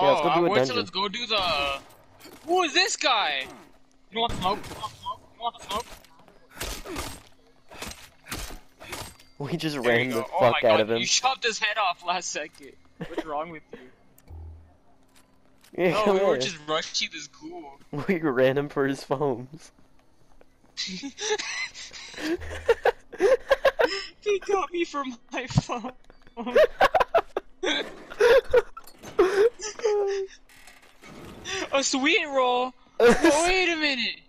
Oh, let's go do a dungeon. let's go do the. Who is this guy? You want the smoke? You want the smoke? You want the smoke? We just There ran the oh fuck god, out of him. You chopped his head off last second. What's wrong with you? Yeah, No, we were just rushing this ghoul. We ran him for his foams. he got me for my phone. A sweet roll? Oh, wait a minute.